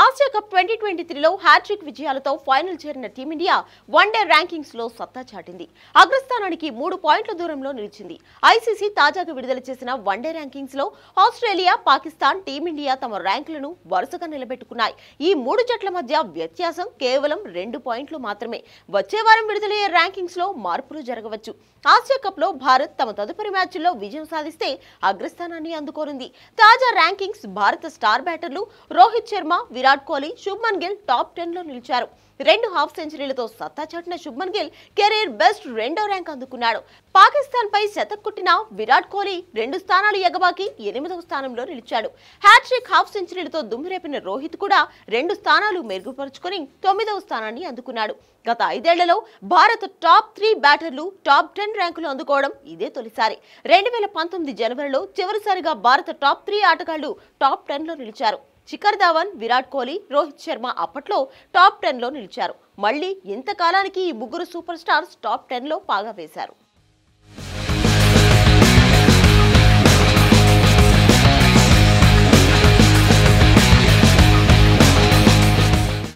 Asia cup twenty twenty త్రీలో hat trick విజయాలతో final చేరిన టీమిండియా వన్డే ర్యాంకింగ్స్లో సత్తా చాటింది. అగ్రస్థానానికి మూడు పాయింట్ల దూరంలో నిలిచింది. ఐసీసీ తాజాగా విడుదల చేసిన వన్డే ర్యాంకింగ్స్లో ఆస్ట్రేలియా పాకిస్తాన్ టీమిండియా తమ ర్యాంకులను వరుసగా నిలబెట్టుకున్నాయి. ఈ మూడు జట్ల మధ్య వ్యత్యాసం కేవలం రెండు పాయింట్లు మాత్రమే. వచ్చే వారం విడుదలయ్యే ర్యాంకింగ్స్లో మార్పులు జరగవచ్చు. ఆసియా కప్లో భారత్ తమ తదుపరి మ్యాచ్ల్లో విజయం సాధిస్తే అగ్రస్థానాన్ని అందుకోనుంది. తాజా ర్యాంకింగ్స్ భారత స్టార్ బ్యాటర్లు రోహిత్ శర్మ విరాట్ కోహ్లీ శుభ్మన్ గిల్ టాప్ టెన్లో నిలిచారు. రెండు హాఫ్ సెంచరీలతో సత్తా చాటిన శుభ్మన్ గిల్ కెరీర్ బెస్ట్ రెండో ర్యాంక్ అందుకున్నాడు. పాకిస్తాన్ పై శతక్ కొట్టిన విరాట్ కోహ్లీ రెండు స్థానాలు ఎగబాకి ఎనిమిదవ స్థానంలో నిలిచాడు. హ్యాట్రిక్ హాఫ్ సెంచరీలతో దుమ్మిరేపిన రోహిత్ కూడా రెండు స్థానాలు మెరుగుపరుచుకొని తొమ్మిదవ స్థానాన్ని అందుకున్నాడు. గత ఐదేళ్ళలో భారత టాప్ త్రీ బ్యాటర్లు టాప్ టెన్ ర్యాంకులు అందుకోవడం ఇదే తొలిసారి. రెండు వేల పంతొమ్మిది జనవరిలో చివరిసారిగా భారత టాప్ త్రీ ఆటగాళ్ళు టాప్ టెన్లో నిలిచారు. శిఖర్ ధావన్ విరాట్ కోహ్లీ రోహిత్ శర్మ అప్పట్లో టాప్ టెన్లో నిలిచారు. మళ్ళీ ఇంతకాలానికి ఈ ముగ్గురు సూపర్ స్టార్స్ టాప్ టెన్లో పాగా వేశారు.